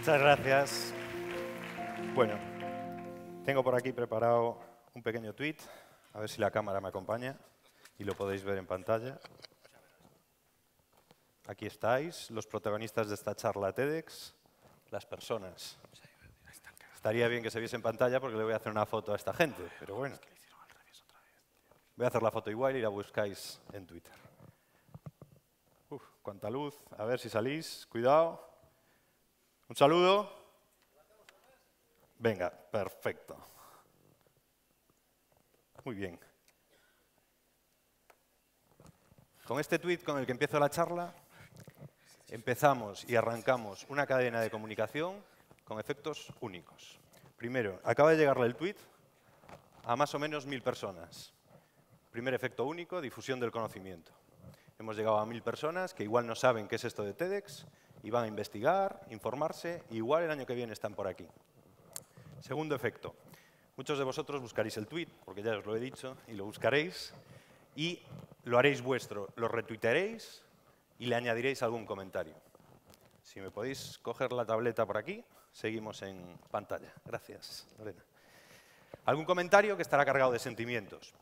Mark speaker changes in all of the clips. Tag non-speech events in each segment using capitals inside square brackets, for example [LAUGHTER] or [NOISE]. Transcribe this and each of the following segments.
Speaker 1: Muchas gracias. Bueno, tengo por aquí preparado un pequeño tweet, a ver si la cámara me acompaña y lo podéis ver en pantalla. Aquí estáis, los protagonistas de esta charla TEDx, las personas. Estaría bien que se viese en pantalla porque le voy a hacer una foto a esta gente, pero bueno. Voy a hacer la foto igual y la buscáis en Twitter. Uf, cuánta luz. A ver si salís. Cuidado. Un saludo. Venga, perfecto. Muy bien. Con este tweet con el que empiezo la charla, empezamos y arrancamos una cadena de comunicación con efectos únicos. Primero, acaba de llegarle el tweet a más o menos mil personas. Primer efecto único, difusión del conocimiento. Hemos llegado a mil personas que igual no saben qué es esto de TEDx y van a investigar, informarse, y igual el año que viene están por aquí. Segundo efecto, muchos de vosotros buscaréis el tweet, porque ya os lo he dicho, y lo buscaréis, y lo haréis vuestro, lo retuitearéis y le añadiréis algún comentario. Si me podéis coger la tableta por aquí, seguimos en pantalla. Gracias, Lorena. Algún comentario que estará cargado de sentimientos.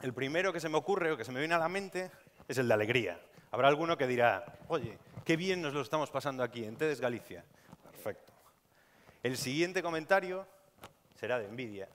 Speaker 1: El primero que se me ocurre o que se me viene a la mente es el de alegría. Habrá alguno que dirá, oye, qué bien nos lo estamos pasando aquí en TEDx Galicia. Perfecto. El siguiente comentario será de envidia.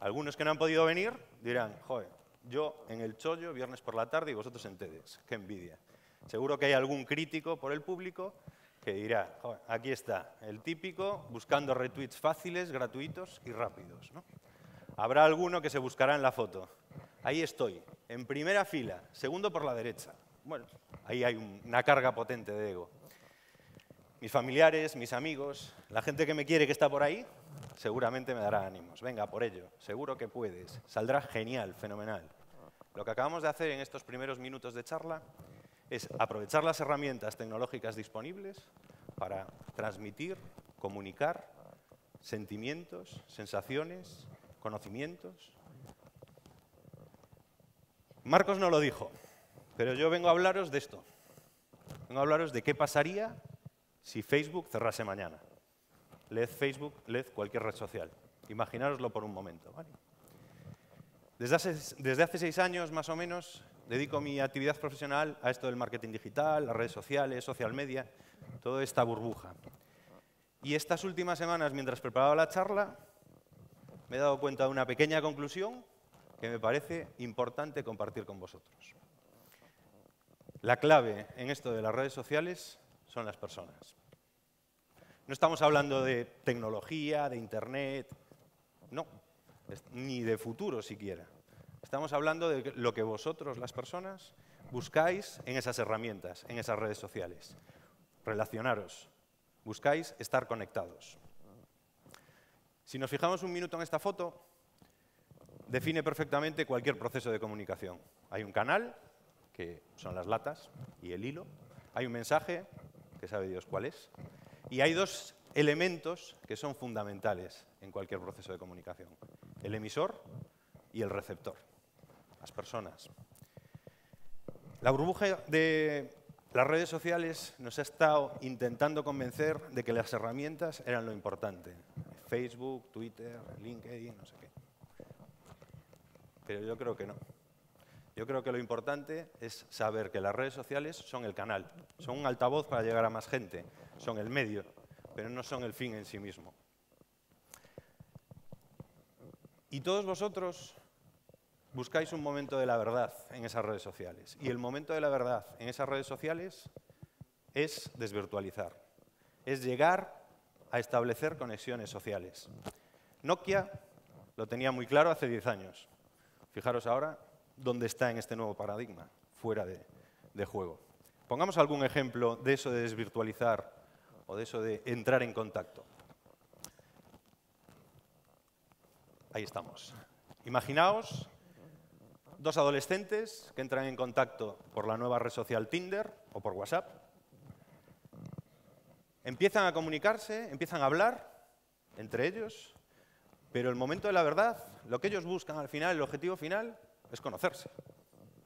Speaker 1: Algunos que no han podido venir dirán, joder, yo en el chollo, viernes por la tarde, y vosotros en TEDx. Qué envidia. Seguro que hay algún crítico por el público que dirá, aquí está, el típico, buscando retweets fáciles, gratuitos y rápidos. ¿no? Habrá alguno que se buscará en la foto. Ahí estoy, en primera fila, segundo por la derecha. Bueno, ahí hay una carga potente de ego. Mis familiares, mis amigos, la gente que me quiere que está por ahí, seguramente me dará ánimos. Venga, por ello, seguro que puedes. Saldrá genial, fenomenal. Lo que acabamos de hacer en estos primeros minutos de charla es aprovechar las herramientas tecnológicas disponibles para transmitir, comunicar sentimientos, sensaciones, conocimientos. Marcos no lo dijo, pero yo vengo a hablaros de esto. Vengo a hablaros de qué pasaría si Facebook cerrase mañana. Led Facebook, led cualquier red social. Imaginároslo por un momento. Desde, hace, desde hace seis años, más o menos, dedico mi actividad profesional a esto del marketing digital, las redes sociales, social media, toda esta burbuja. Y estas últimas semanas, mientras preparaba la charla, me he dado cuenta de una pequeña conclusión que me parece importante compartir con vosotros. La clave en esto de las redes sociales son las personas. No estamos hablando de tecnología, de Internet, no, ni de futuro siquiera. Estamos hablando de lo que vosotros, las personas, buscáis en esas herramientas, en esas redes sociales. Relacionaros, buscáis estar conectados. Si nos fijamos un minuto en esta foto, define perfectamente cualquier proceso de comunicación. Hay un canal, que son las latas y el hilo. Hay un mensaje, que sabe Dios cuál es. Y hay dos elementos que son fundamentales en cualquier proceso de comunicación. El emisor y el receptor, las personas. La burbuja de las redes sociales nos ha estado intentando convencer de que las herramientas eran lo importante. Facebook, Twitter, LinkedIn, no sé qué. Pero yo creo que no. Yo creo que lo importante es saber que las redes sociales son el canal, son un altavoz para llegar a más gente, son el medio, pero no son el fin en sí mismo. Y todos vosotros buscáis un momento de la verdad en esas redes sociales. Y el momento de la verdad en esas redes sociales es desvirtualizar, es llegar a establecer conexiones sociales. Nokia lo tenía muy claro hace 10 años. Fijaros ahora dónde está en este nuevo paradigma, fuera de, de juego. Pongamos algún ejemplo de eso de desvirtualizar o de eso de entrar en contacto. Ahí estamos. Imaginaos dos adolescentes que entran en contacto por la nueva red social Tinder o por WhatsApp. Empiezan a comunicarse, empiezan a hablar entre ellos, pero el momento de la verdad, lo que ellos buscan al final, el objetivo final, es conocerse.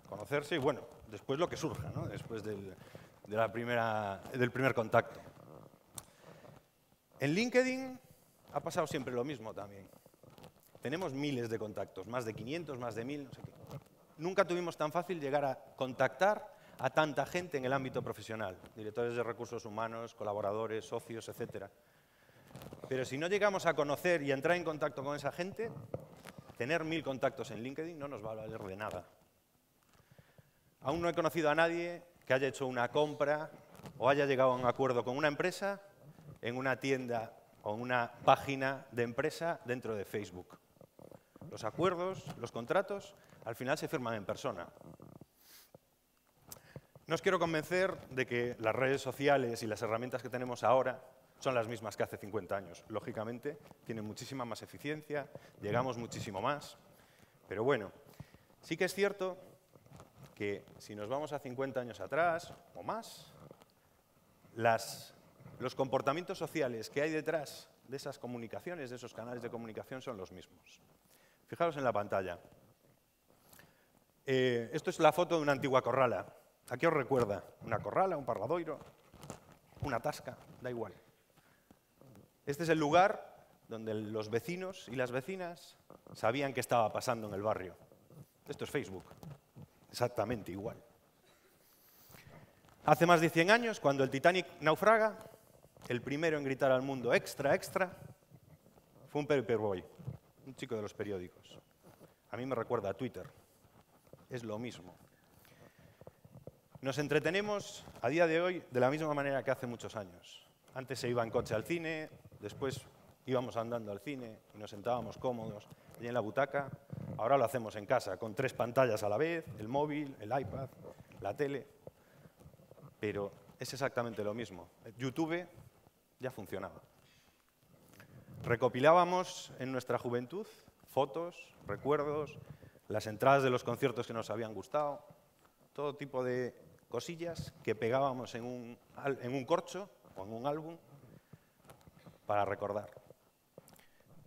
Speaker 1: Conocerse y, bueno, después lo que surja, después del, de primera, del primer contacto. En LinkedIn ha pasado siempre lo mismo también. Tenemos miles de contactos, más de 500, más de 1000, no sé qué. Nunca tuvimos tan fácil llegar a contactar a tanta gente en el ámbito profesional, directores de recursos humanos, colaboradores, socios, etc. Pero si no llegamos a conocer y a entrar en contacto con esa gente, tener mil contactos en LinkedIn no nos va a valer de nada. Aún no he conocido a nadie que haya hecho una compra o haya llegado a un acuerdo con una empresa en una tienda o en una página de empresa dentro de Facebook. Los acuerdos, los contratos, al final se firman en persona. No os quiero convencer de que las redes sociales y las herramientas que tenemos ahora son las mismas que hace 50 años. Lógicamente, tienen muchísima más eficiencia, llegamos muchísimo más. Pero bueno, sí que es cierto que si nos vamos a 50 años atrás o más, los comportamientos sociales que hay detrás de esas comunicaciones, de esos canales de comunicación, son los mismos. Fijaros en la pantalla. Eh, esto es la foto de una antigua corrala. ¿A qué os recuerda? ¿Una corrala, un parladoiro, una tasca? Da igual. Este es el lugar donde los vecinos y las vecinas sabían qué estaba pasando en el barrio. Esto es Facebook. Exactamente igual. Hace más de 100 años, cuando el Titanic naufraga, el primero en gritar al mundo extra, extra, fue un paperboy, un chico de los periódicos. A mí me recuerda a Twitter. Es lo mismo. Nos entretenemos a día de hoy de la misma manera que hace muchos años. Antes se iba en coche al cine, después íbamos andando al cine y nos sentábamos cómodos allí en la butaca. Ahora lo hacemos en casa, con tres pantallas a la vez, el móvil, el iPad, la tele pero es exactamente lo mismo. YouTube ya funcionaba. Recopilábamos en nuestra juventud fotos, recuerdos, las entradas de los conciertos que nos habían gustado, todo tipo de cosillas que pegábamos en un, en un corcho o en un álbum para recordar.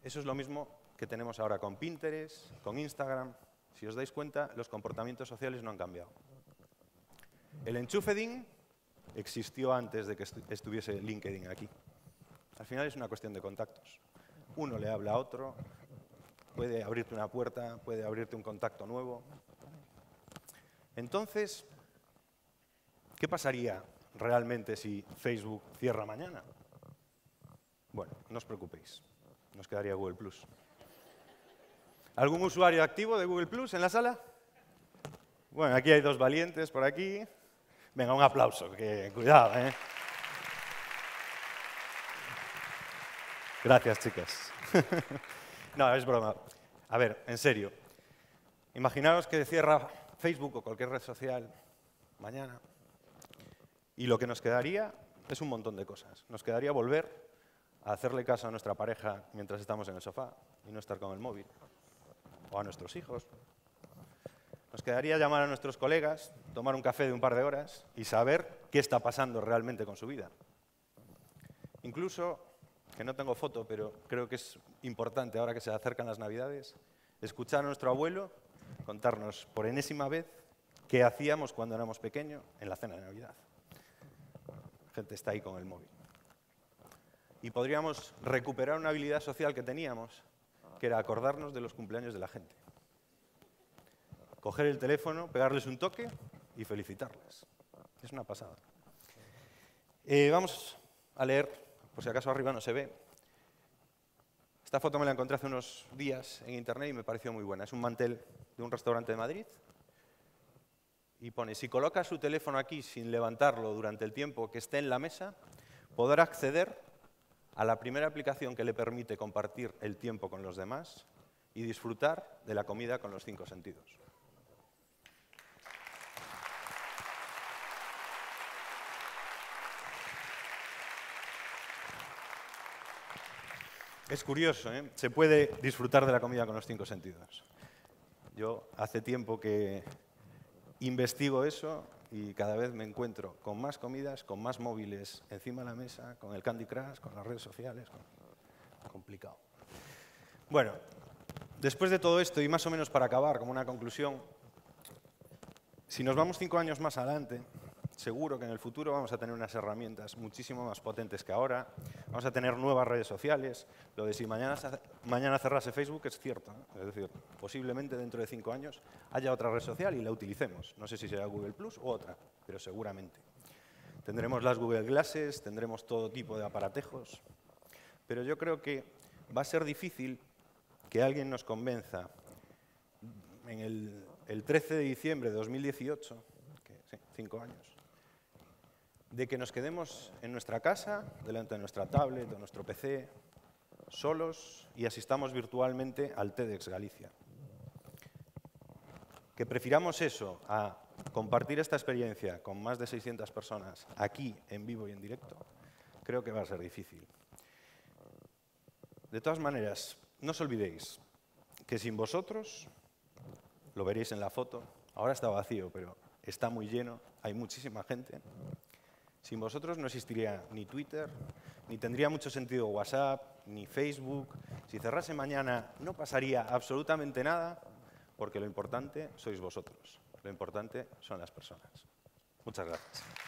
Speaker 1: Eso es lo mismo que tenemos ahora con Pinterest, con Instagram. Si os dais cuenta, los comportamientos sociales no han cambiado. El enchufeding existió antes de que estuviese LinkedIn aquí. Al final es una cuestión de contactos. Uno le habla a otro, puede abrirte una puerta, puede abrirte un contacto nuevo. Entonces, ¿qué pasaría realmente si Facebook cierra mañana? Bueno, no os preocupéis, nos quedaría Google Plus. ¿Algún usuario activo de Google Plus en la sala? Bueno, aquí hay dos valientes por aquí. Venga, un aplauso, que cuidado, ¿eh? Gracias, chicas. [LAUGHS] no, es broma. A ver, en serio. Imaginaos que cierra Facebook o cualquier red social mañana y lo que nos quedaría es un montón de cosas. Nos quedaría volver a hacerle caso a nuestra pareja mientras estamos en el sofá y no estar con el móvil. O a nuestros hijos, nos quedaría llamar a nuestros colegas, tomar un café de un par de horas y saber qué está pasando realmente con su vida. Incluso, que no tengo foto, pero creo que es importante ahora que se acercan las Navidades, escuchar a nuestro abuelo contarnos por enésima vez qué hacíamos cuando éramos pequeños en la cena de Navidad. Gente está ahí con el móvil. Y podríamos recuperar una habilidad social que teníamos, que era acordarnos de los cumpleaños de la gente coger el teléfono, pegarles un toque y felicitarles. Es una pasada. Eh, vamos a leer, por si acaso arriba no se ve. Esta foto me la encontré hace unos días en internet y me pareció muy buena. Es un mantel de un restaurante de Madrid y pone, si coloca su teléfono aquí sin levantarlo durante el tiempo que esté en la mesa, podrá acceder a la primera aplicación que le permite compartir el tiempo con los demás y disfrutar de la comida con los cinco sentidos. Es curioso, ¿eh? se puede disfrutar de la comida con los cinco sentidos. Yo hace tiempo que investigo eso y cada vez me encuentro con más comidas, con más móviles encima de la mesa, con el Candy Crush, con las redes sociales. Complicado. Bueno, después de todo esto y más o menos para acabar como una conclusión, si nos vamos cinco años más adelante, seguro que en el futuro vamos a tener unas herramientas muchísimo más potentes que ahora, vamos a tener nuevas redes sociales. Lo de si mañana, cerrase Facebook es cierto, es decir, posiblemente dentro de cinco años haya otra red social y la utilicemos. No sé si será Google Plus u otra, pero seguramente. Tendremos las Google Glasses, tendremos todo tipo de aparatejos, pero yo creo que va a ser difícil que alguien nos convenza en el, el 13 de diciembre de 2018, que, sí, cinco años, de que nos quedemos en nuestra casa, delante de nuestra tablet o nuestro PC, solos y asistamos virtualmente al TEDx Galicia. Que prefiramos eso a compartir esta experiencia con más de 600 personas aquí, en vivo y en directo, creo que va a ser difícil. De todas maneras, no os olvidéis que sin vosotros, lo veréis en la foto, ahora está vacío, pero está muy lleno, hay muchísima gente, sin vosotros no existiría ni Twitter, ni tendría mucho sentido WhatsApp, ni Facebook. Si cerrase mañana no pasaría absolutamente nada, porque lo importante sois vosotros. Lo importante son las personas. Muchas gracias.